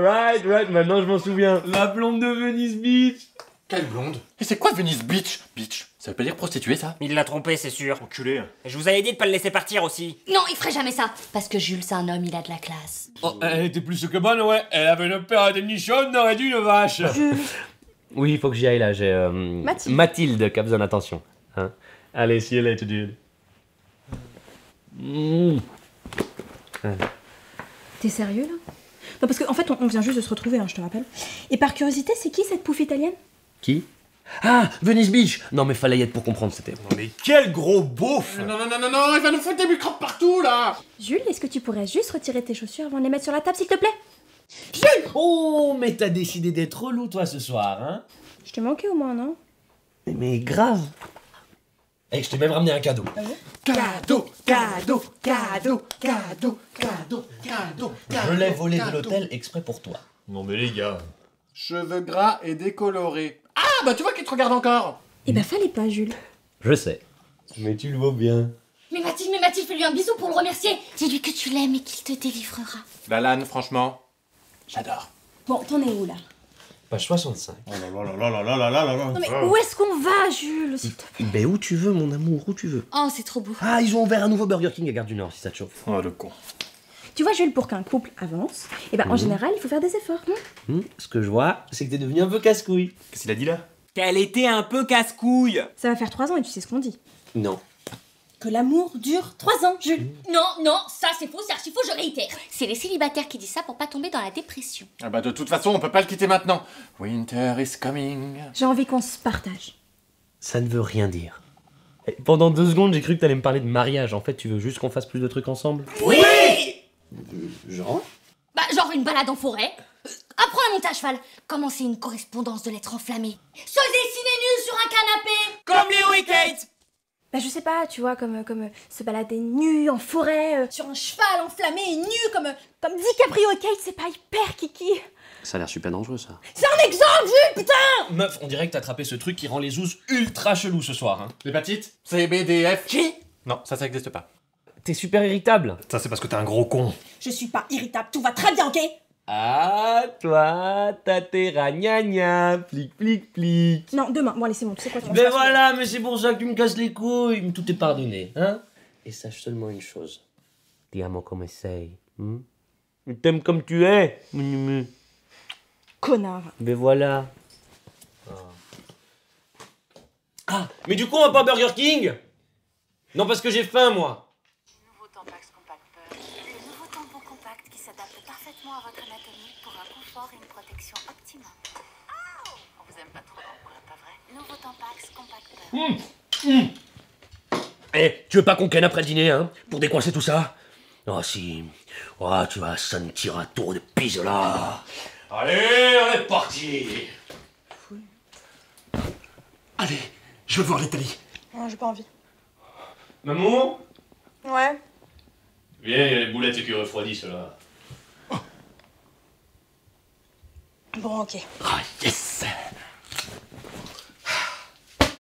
right, right, maintenant je m'en souviens. La blonde de Venice Beach. Quelle blonde? Et c'est quoi Venice Beach? Beach Ça veut pas dire prostituée ça? Il l'a trompé, c'est sûr. Enculé. Je vous avais dit de pas le laisser partir aussi. Non, il ferait jamais ça. Parce que Jules, c'est un homme, il a de la classe. Oh, elle était plus que bonne, ouais. Elle avait une paire de nichons, aurait dû une vache. Oui, il faut que j'y aille là, j'ai. euh, Mathilde. Mathilde qui a besoin d'attention. Hein. Allez, see you later, dude. Mm. T'es sérieux là? Non, parce qu'en fait, on, on vient juste de se retrouver, hein, je te rappelle. Et par curiosité, c'est qui cette pouffe italienne? Qui? Ah, Venice Beach! Non, mais fallait y être pour comprendre, c'était. Mais quel gros beauf! Non, non, non, non, non, il va nous foutre des microbes partout là! Jules, est-ce que tu pourrais juste retirer tes chaussures avant de les mettre sur la table, s'il te plaît? Oh, mais t'as décidé d'être relou, toi, ce soir, hein? Je t'ai manqué au moins, non? Mais, mais grave. Et je t'ai même ramené un cadeau. Cadeau, cadeau, cadeau, cadeau, cadeau, cadeau, Je l'ai volé de l'hôtel exprès pour toi. Non mais les gars. Cheveux gras et décolorés. Ah, bah tu vois qu'il te regarde encore Eh ben, fallait pas, Jules. Je sais. Mais tu le vois bien. Mais Mathilde, mais Mathilde, fais-lui un bisou pour le remercier. Dis-lui que tu l'aimes et qu'il te délivrera. Lalanne, franchement, j'adore. Bon, t'en es où là? Page 65. Oh là là là là là là là là là Non, mais où est-ce qu'on va, Jules s'il te plaît? Ben où tu veux, mon amour, où tu veux. Oh, c'est trop beau. Ah, ils ont ouvert un nouveau Burger King à Gare du Nord, si ça te chauffe. Oh le con. Tu vois, Jules, pour qu'un couple avance, eh ben, en général, il faut faire des efforts. hein. Hmm, ce que je vois, c'est que t'es devenu un peu casse-couille. Qu'est-ce qu'il a dit là? Qu'elle était un peu casse-couille. Ça va faire trois ans et tu sais ce qu'on dit. Non. Que l'amour dure trois ans, Jules. Non, non, ça c'est faux, c'est archi faux, je réitère. C'est les célibataires qui disent ça pour pas tomber dans la dépression. Ah bah de toute façon, on peut pas le quitter maintenant. Winter is coming. J'ai envie qu'on se partage. Ça ne veut rien dire. Eh, Pendant deux secondes, j'ai cru que t'allais me parler de mariage. En fait, tu veux juste qu'on fasse plus de trucs ensemble? Oui Genre? Bah, genre une balade en forêt. Euh, Apprends à monter à cheval. Commencer une correspondance de lettres enflammées. Se dessiner nu sur un canapé. Comme Léo et Kate. Bah, je sais pas, tu vois, comme, comme euh, se balader nu en forêt, euh, sur un cheval enflammé et nu, comme, euh, comme DiCaprio et Kate, c'est pas hyper kiki. Ça a l'air super dangereux, ça. C'est un exemple, Jules, putain Meuf, on dirait que t'as attrapé ce truc qui rend les zouzes ultra chelous ce soir. Hein. L'hépatite CBDF. Qui? Non, ça, ça existe pas. T'es super irritable. Ça, c'est parce que t'es un gros con. Je suis pas irritable, tout va très bien, ok? Ah, toi, t'as tes ragnagnas, plic, plic, plic. Non, demain, bon allez, c'est bon, tu sais quoi, tu vas Ben voilà, mais c'est pour ça que tu me casses les couilles. Mais Tout est pardonné, hein Et sache seulement une chose. Ti amo come sei. Hmm? Je t'aime comme tu es. Ben Connard. voilà. Ah, mais du coup, on va pas Burger King? Non, parce que j'ai faim, moi. Nouveau Tampax Compact Pearl. Le nouveau tampon compact qui s'adapte parfaitement à votre anatomie pour un confort et une protection optimum. On vous aime pas trop pas vrai Nouveau Tampax Compact Pearl. Eh, tu veux pas qu'on ken après le dîner, hein Pour décoincer tout ça? Oh si. Oh, tu vas sentir un tour de pise là. Allez, on est parti Allez, je veux voir l'Italie. Non, j'ai pas envie. Maman? Ouais. Viens, il y a les boulettes qui refroidissent là. Bon, ok. Ah, yes